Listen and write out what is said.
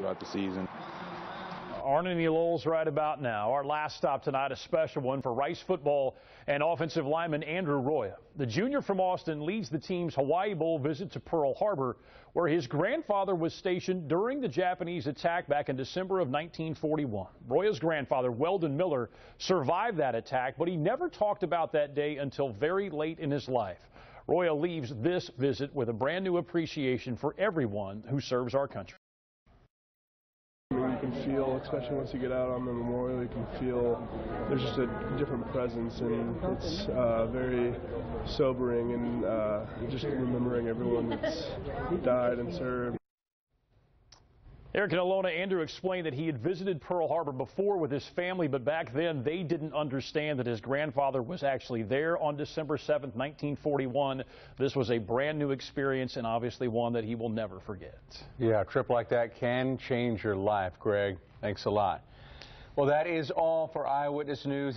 throughout the season. Aren't any lulls right about now? Our last stop tonight, a special one for Rice football and offensive lineman Andrew Reue. The junior from Austin leads the team's Hawaii Bowl visit to Pearl Harbor, where his grandfather was stationed during the Japanese attack back in December of 1941. Reue's grandfather, Weldon Miller, survived that attack, but he never talked about that day until very late in his life. Reue leaves this visit with a brand new appreciation for everyone who serves our country can feel, especially once you get out on the memorial, you can feel there's just a different presence, and it's uh, very sobering, and uh, just remembering everyone that's died and served. Eric and Alona Andrew explained that he had visited Pearl Harbor before with his family, but back then they didn't understand that his grandfather was actually there on December 7th, 1941. This was a brand new experience and obviously one that he will never forget. Yeah, a trip like that can change your life, Greg. Thanks a lot. Well, that is all for Eyewitness News.